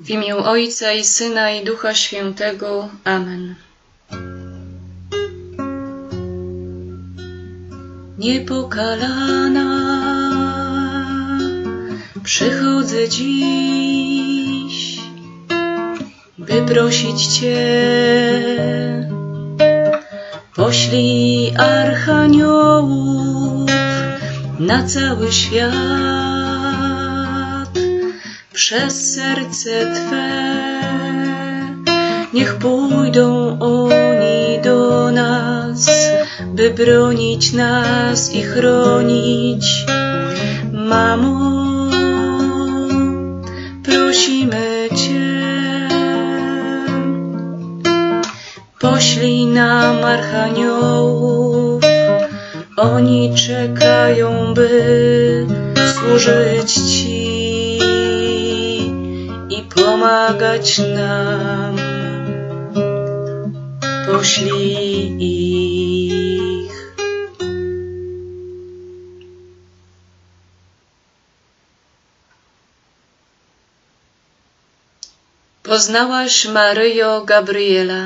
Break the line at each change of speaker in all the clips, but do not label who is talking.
W imię Ojca i Syna i Ducha Świętego. Amen. Niepokalana przychodzę dziś, by prosić Cię. Poślij archaniołów na cały świat przez serce Twe. Niech pójdą oni do nas, by bronić nas i chronić. Mamo, prosimy Cię. Poślij nam archaniołów, oni czekają, by służyć Ci pomagać nam. Poślij ich. Poznałaś Maryjo Gabriela.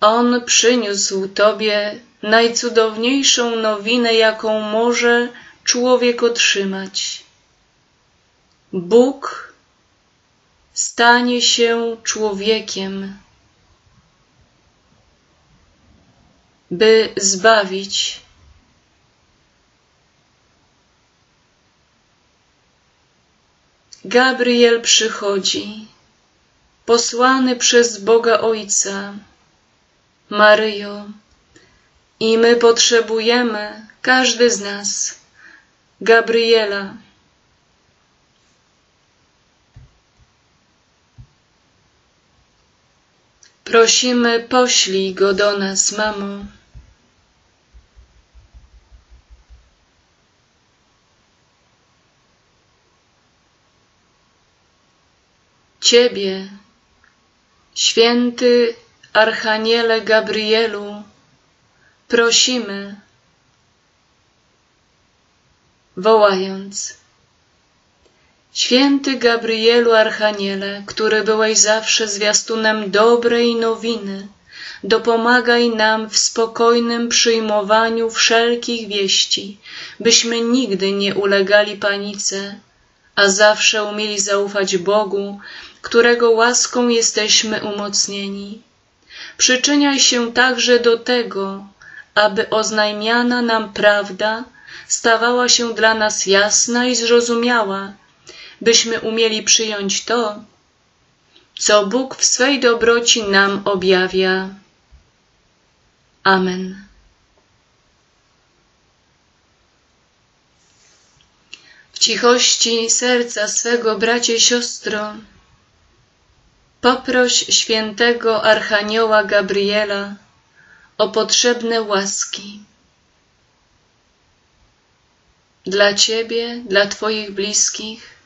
On przyniósł Tobie najcudowniejszą nowinę, jaką może człowiek otrzymać. Bóg stanie się człowiekiem, by zbawić. Gabriel przychodzi, posłany przez Boga Ojca, Maryjo, i my potrzebujemy, każdy z nas, Gabriela. Prosimy, poślij go do nas, mamo. Ciebie, święty Archaniele Gabrielu, prosimy, wołając. Święty Gabrielu Archaniele, który byłeś zawsze zwiastunem dobrej nowiny, dopomagaj nam w spokojnym przyjmowaniu wszelkich wieści, byśmy nigdy nie ulegali panice, a zawsze umieli zaufać Bogu, którego łaską jesteśmy umocnieni. Przyczyniaj się także do tego, aby oznajmiana nam prawda stawała się dla nas jasna i zrozumiała, byśmy umieli przyjąć to, co Bóg w swej dobroci nam objawia. Amen. W cichości serca swego, bracie, siostro, poproś świętego Archanioła Gabriela o potrzebne łaski. Dla Ciebie, dla Twoich bliskich,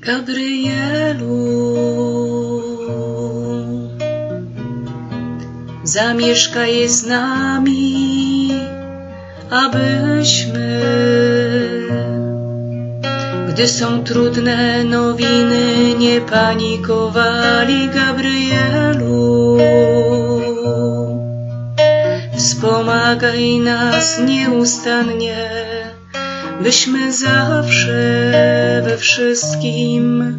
Gabrielu, zamieszkaj z nami, abyśmy, gdy są trudne nowiny, nie panikowali, Gabrielu. Wspomagaj nas nieustannie byśmy zawsze we wszystkim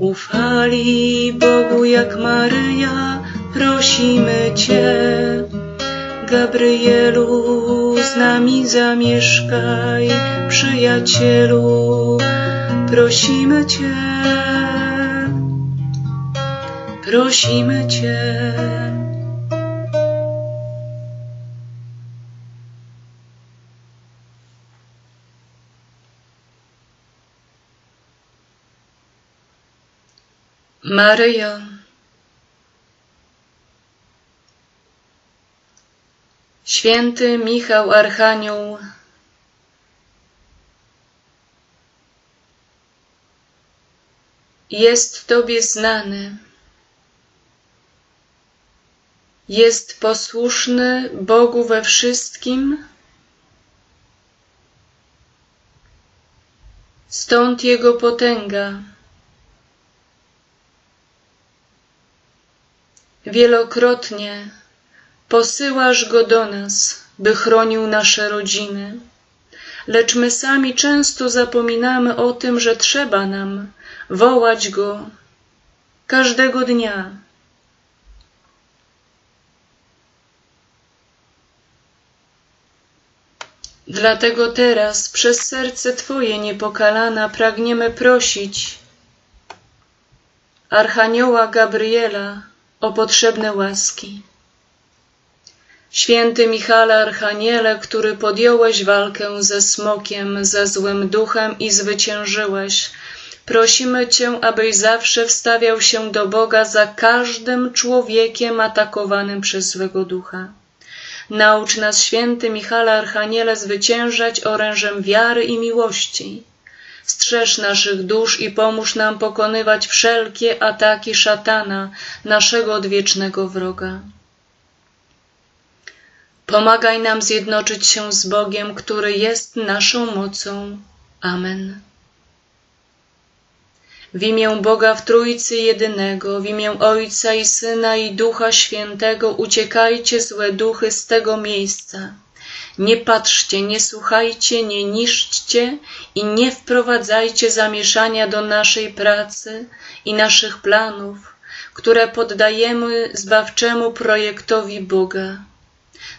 ufali Bogu jak Maryja, prosimy Cię. Gabrielu, z nami zamieszkaj, przyjacielu, prosimy Cię, prosimy Cię. Maryjo, Święty Michał Archanioł, jest Tobie znany, jest posłuszny Bogu we wszystkim, stąd Jego potęga. Wielokrotnie posyłasz Go do nas, by chronił nasze rodziny, lecz my sami często zapominamy o tym, że trzeba nam wołać Go każdego dnia. Dlatego teraz przez serce Twoje niepokalana pragniemy prosić Archanioła Gabriela o potrzebne łaski. Święty Michale Archaniele, który podjąłeś walkę ze smokiem, ze złym duchem i zwyciężyłeś, prosimy Cię, abyś zawsze wstawiał się do Boga za każdym człowiekiem atakowanym przez złego ducha. Naucz nas, święty Michale Archaniele, zwyciężać orężem wiary i miłości. Strzeż naszych dusz i pomóż nam pokonywać wszelkie ataki szatana, naszego odwiecznego wroga. Pomagaj nam zjednoczyć się z Bogiem, który jest naszą mocą. Amen. W imię Boga w Trójcy Jedynego, w imię Ojca i Syna i Ducha Świętego uciekajcie złe duchy z tego miejsca. Nie patrzcie, nie słuchajcie, nie niszczcie i nie wprowadzajcie zamieszania do naszej pracy i naszych planów, które poddajemy zbawczemu projektowi Boga.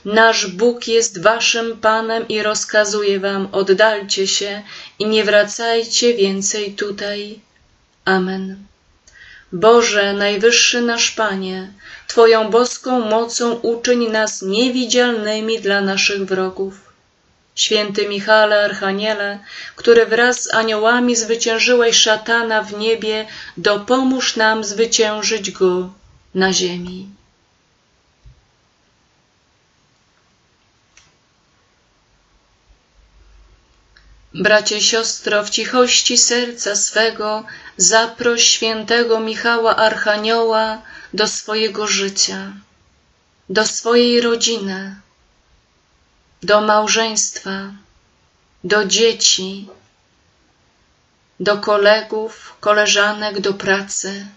Nasz Bóg jest waszym Panem i rozkazuje wam, oddalcie się i nie wracajcie więcej tutaj. Amen. Boże, najwyższy nasz Panie, Twoją boską mocą uczyń nas niewidzialnymi dla naszych wrogów. Święty Michale Archaniele, który wraz z aniołami zwyciężyłeś szatana w niebie, dopomóż nam zwyciężyć go na ziemi. Bracie, siostro, w cichości serca swego zaproś świętego Michała Archanioła do swojego życia, do swojej rodziny, do małżeństwa, do dzieci, do kolegów, koleżanek, do pracy.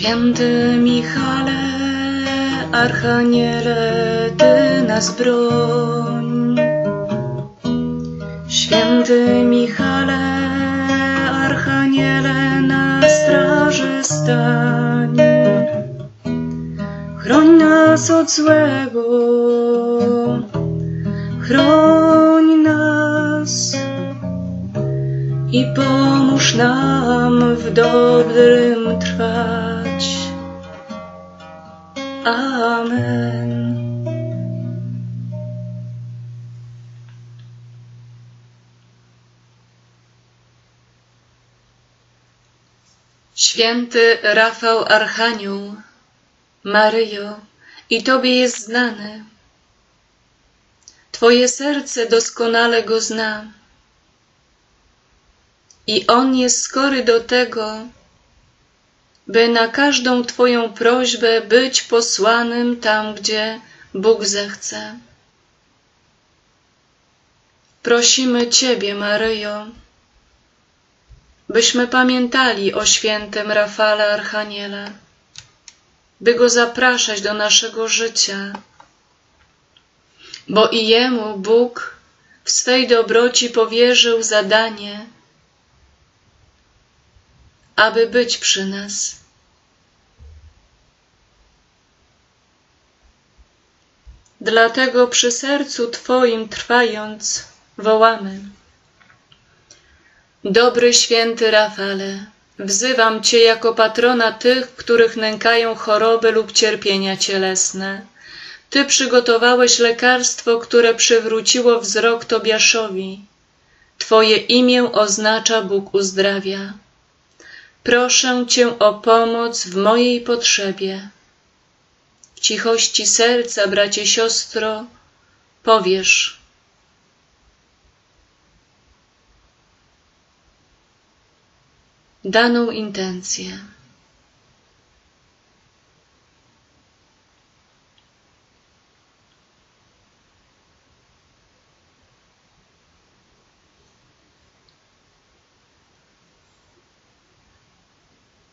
Święty Michale, Archaniele, Ty nas broń. Święty Michale, Archaniele, na straży stań. Chroń nas od złego, chroń nas i pomóż nam w dobrym trwać. Amen. Święty Rafał Archanioł, Maryjo, i Tobie jest znany. Twoje serce doskonale go zna i On jest skory do tego, by na każdą Twoją prośbę być posłanym tam, gdzie Bóg zechce. Prosimy Ciebie, Maryjo, byśmy pamiętali o świętym Rafale Archaniele, by go zapraszać do naszego życia, bo i jemu Bóg w swej dobroci powierzył zadanie, aby być przy nas. Dlatego przy sercu Twoim trwając wołamy. Dobry święty Rafale, Wzywam Cię jako patrona tych, których nękają choroby lub cierpienia cielesne. Ty przygotowałeś lekarstwo, które przywróciło wzrok Tobiaszowi. Twoje imię oznacza Bóg uzdrawia. Proszę Cię o pomoc w mojej potrzebie. W cichości serca, bracie, siostro, powiesz daną intencję.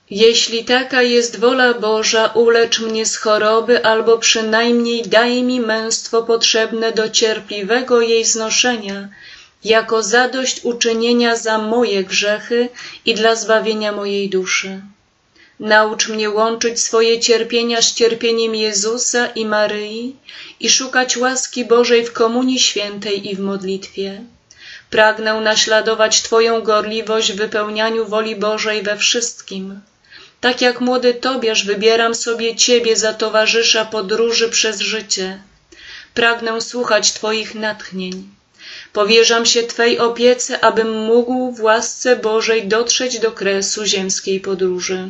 Jeśli taka jest wola Boża, ulecz mnie z choroby, albo przynajmniej daj mi męstwo potrzebne do cierpliwego jej znoszenia, jako zadość uczynienia za moje grzechy i dla zbawienia mojej duszy. Naucz mnie łączyć swoje cierpienia z cierpieniem Jezusa i Maryi i szukać łaski Bożej w Komunii Świętej i w modlitwie. Pragnę naśladować Twoją gorliwość w wypełnianiu woli Bożej we wszystkim. Tak jak młody Tobiasz wybieram sobie Ciebie za towarzysza podróży przez życie. Pragnę słuchać Twoich natchnień. Powierzam się Twej opiece, abym mógł w łasce Bożej dotrzeć do kresu ziemskiej podróży.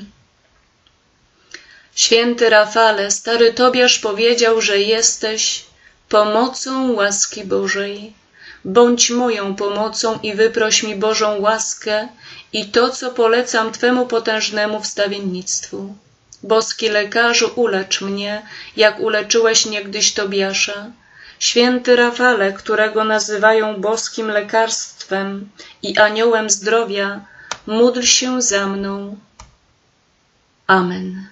Święty Rafale, stary Tobiasz powiedział, że jesteś pomocą łaski Bożej. Bądź moją pomocą i wyproś mi Bożą łaskę i to, co polecam Twemu potężnemu wstawiennictwu. Boski lekarzu, ulecz mnie, jak uleczyłeś niegdyś Tobiasza. Święty Rafale, którego nazywają boskim lekarstwem i aniołem zdrowia, módl się za mną. Amen.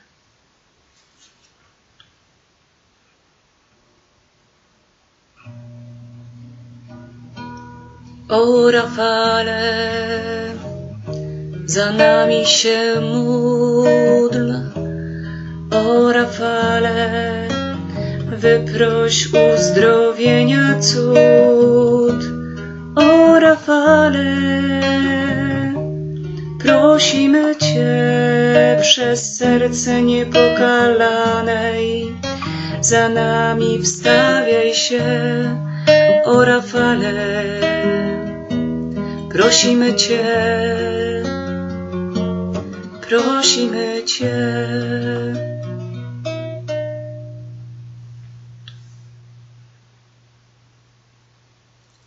O Rafale, za nami się módl. O Rafale, wyproś uzdrowienia cud. O Rafale, prosimy Cię przez serce niepokalanej, za nami wstawiaj się, o Rafale, prosimy Cię, prosimy Cię.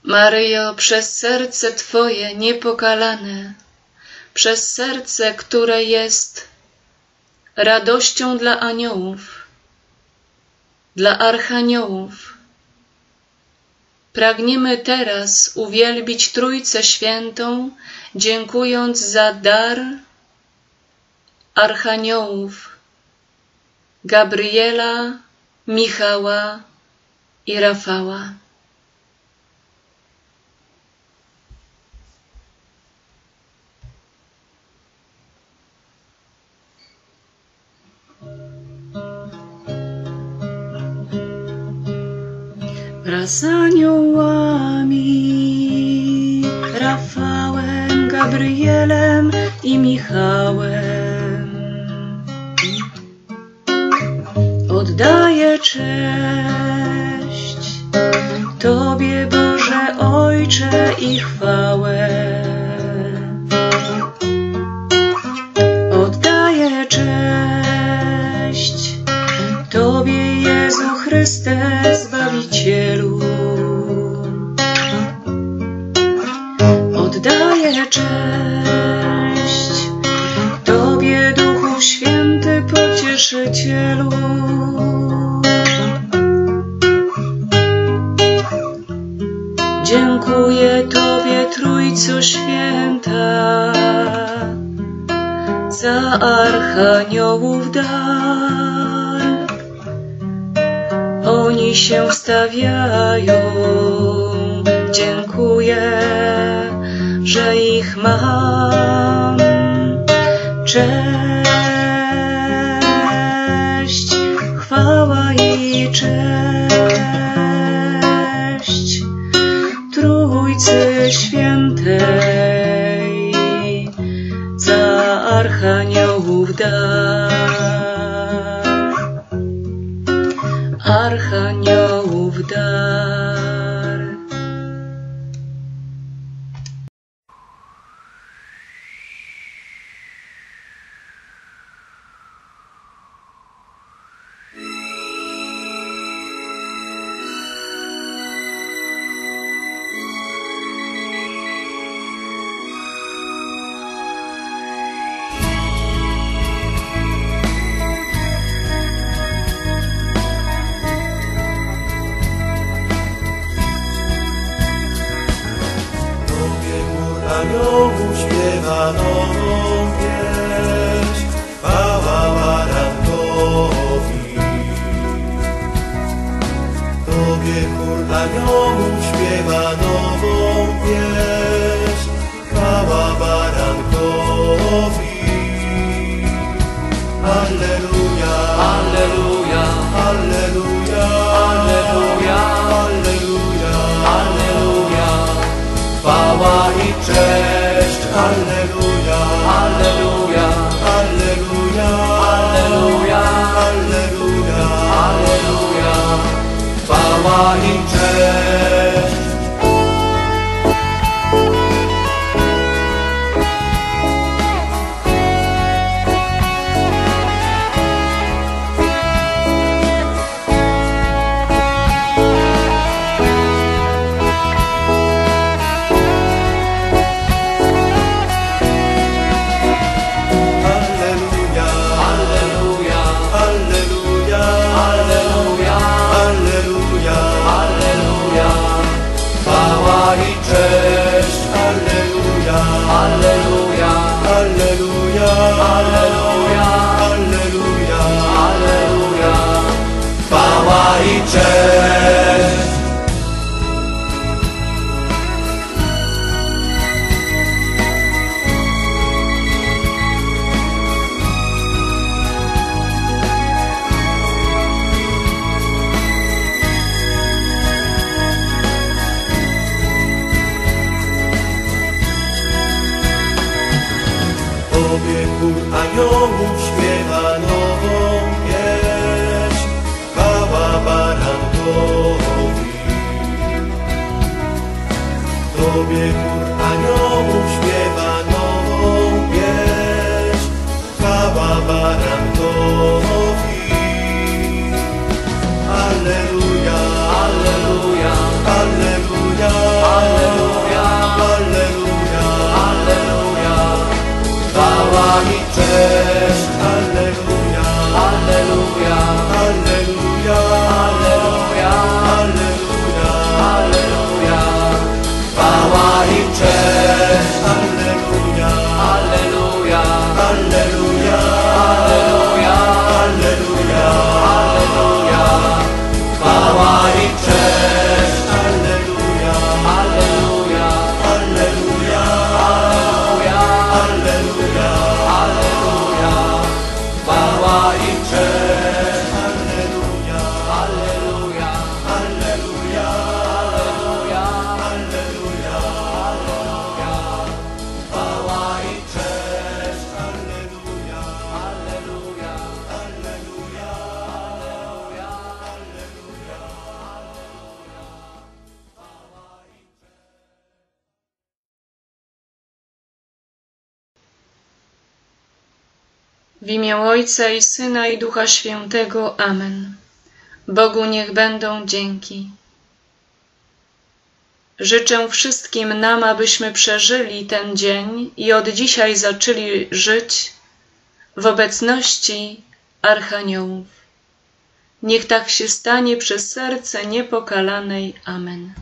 Maryjo, przez serce Twoje niepokalane, przez serce, które jest radością dla aniołów, dla archaniołów, pragniemy teraz uwielbić Trójcę Świętą, dziękując za dar archaniołów Gabriela, Michała i Rafała. wraz z aniołami, Rafałem, Gabrielem i Michałem. Oddaję cześć Tobie, Boże Ojcze i chwałę. Oddaję cześć Tobie, Jezu Chryste, Zbawicielu. Oddaję cześć Tobie, Duchu Święty, Pocieszycielu. Dziękuję Tobie, Trójco Święta, za archaniołów dar. Oni się stawiają, dziękuję, że ich mam. Cześć, chwała i cześć Trójcy
angels.
fair.
W imię Ojca i Syna i Ducha Świętego. Amen. Bogu niech będą dzięki. Życzę wszystkim nam, abyśmy przeżyli ten dzień i od dzisiaj zaczęli żyć w obecności Archaniołów. Niech tak się stanie przez serce niepokalanej. Amen.